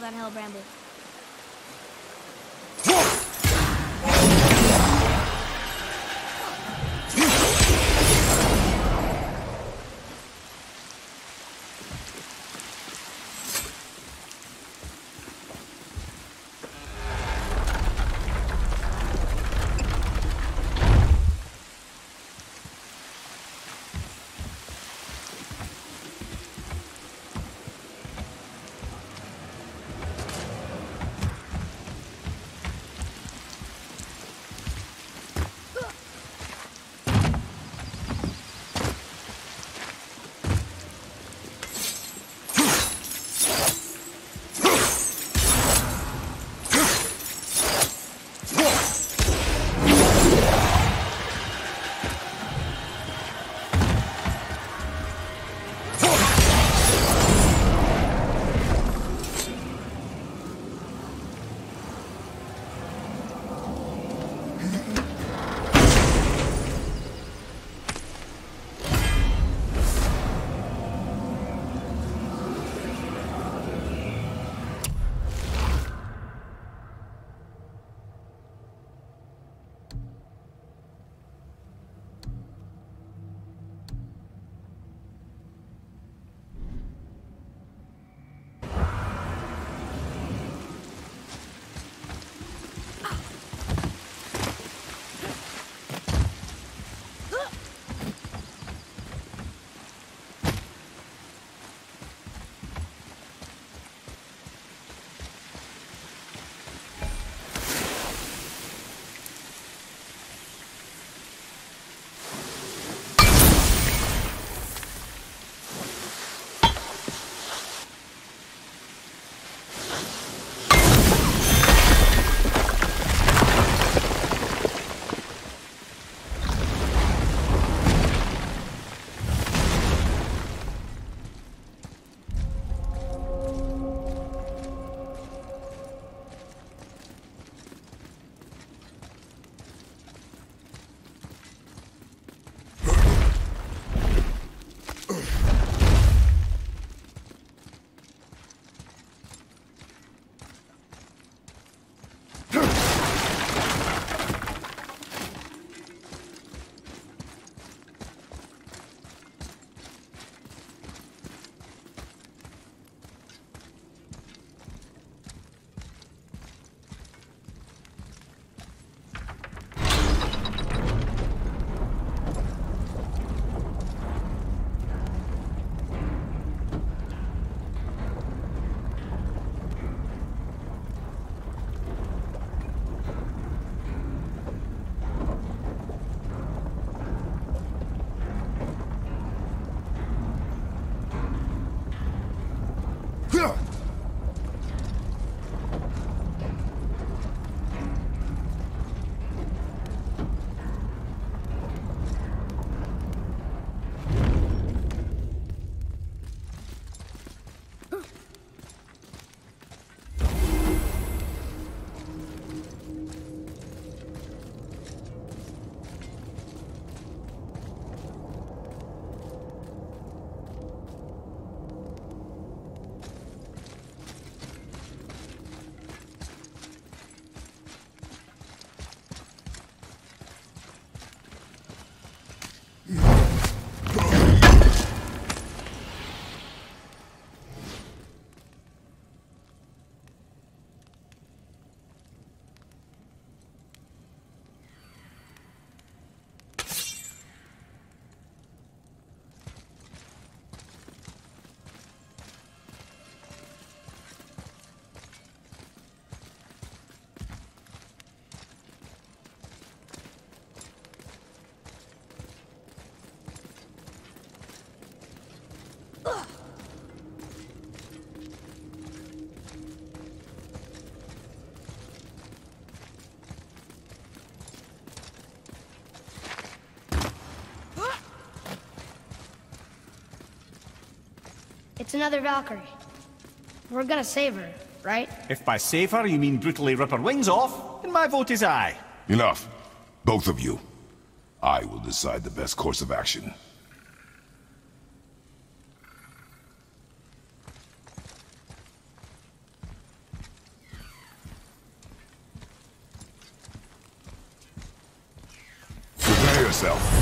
that hell bramble. It's another Valkyrie. We're gonna save her, right? If by save her you mean brutally rip her wings off, then my vote is aye. Enough. Both of you. I will decide the best course of action. yourself.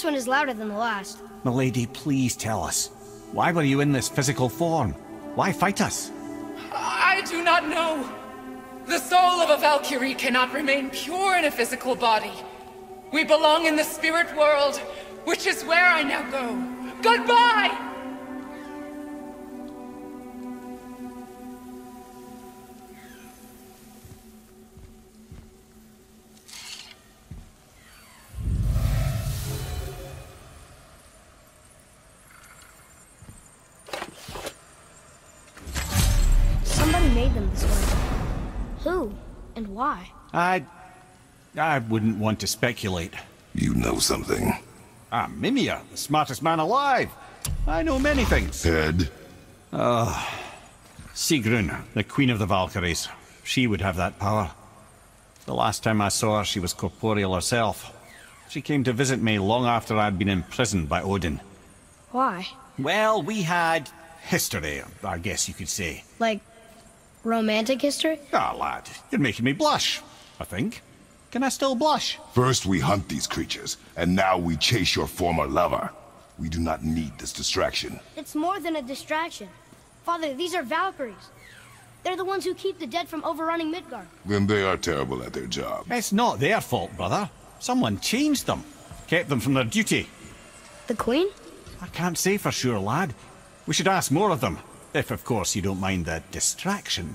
This one is louder than the last. Milady, please tell us. Why were you in this physical form? Why fight us? I do not know. The soul of a Valkyrie cannot remain pure in a physical body. We belong in the spirit world, which is where I now go. Goodbye! Why? I... I wouldn't want to speculate. You know something. Ah, I'm Mimir, the smartest man alive. I know many things. Head? Ah, Sigrun, the queen of the Valkyries. She would have that power. The last time I saw her, she was corporeal herself. She came to visit me long after I'd been imprisoned by Odin. Why? Well, we had history, I guess you could say. Like, romantic history? Ah, lad, you're making me blush, I think. Can I still blush? First we hunt these creatures, and now we chase your former lover. We do not need this distraction. It's more than a distraction. Father, these are Valkyries. They're the ones who keep the dead from overrunning Midgard. Then they are terrible at their job. It's not their fault, brother. Someone changed them. Kept them from their duty. The Queen? I can't say for sure, lad. We should ask more of them. If, of course, you don't mind the distraction.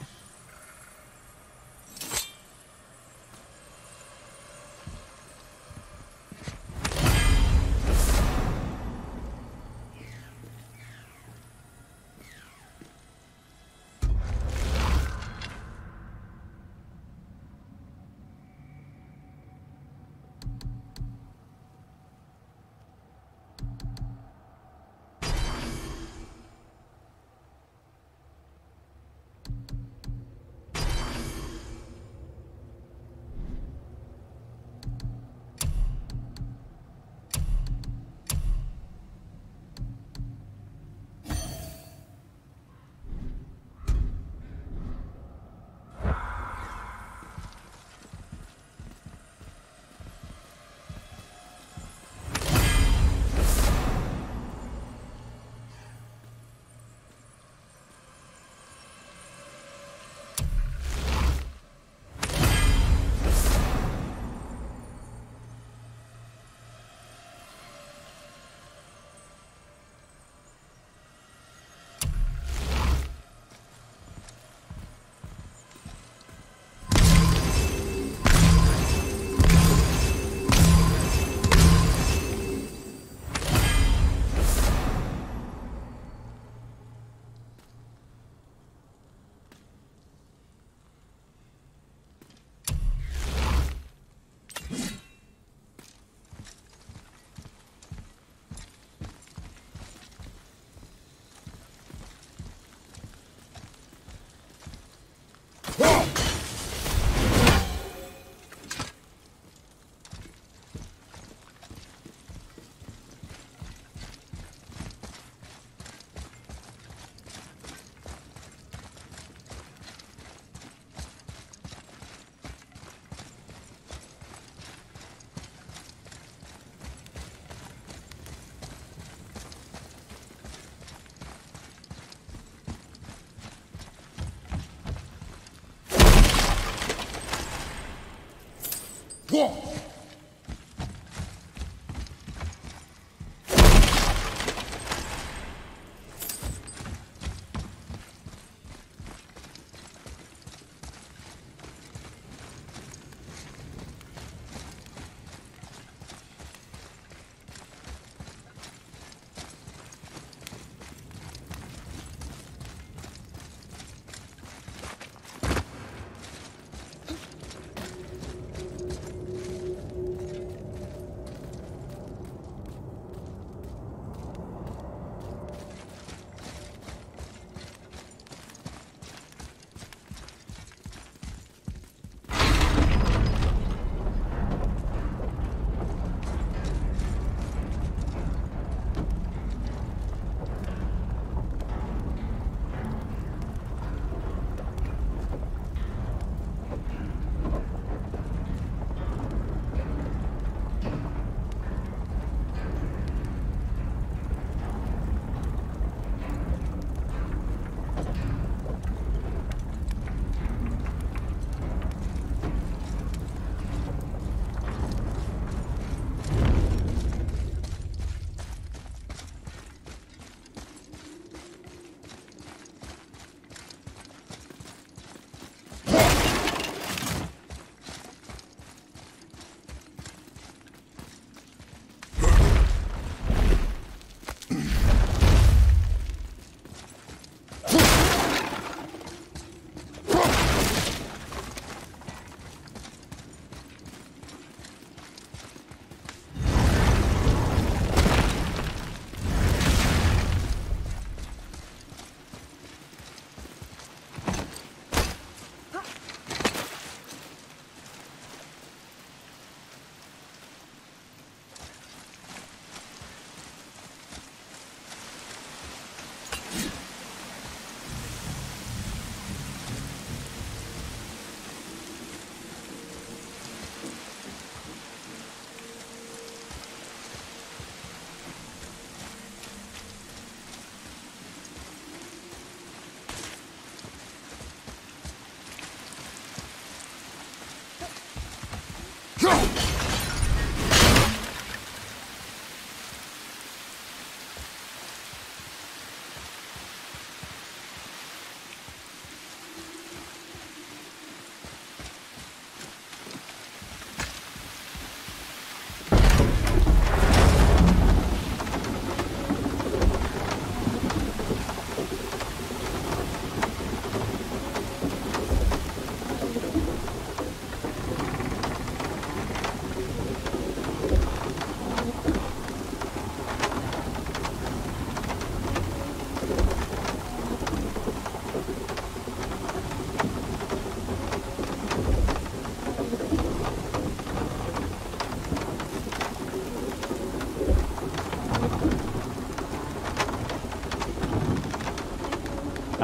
Whoa!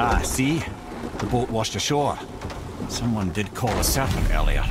Ah, see? The boat washed ashore. Someone did call a serpent earlier.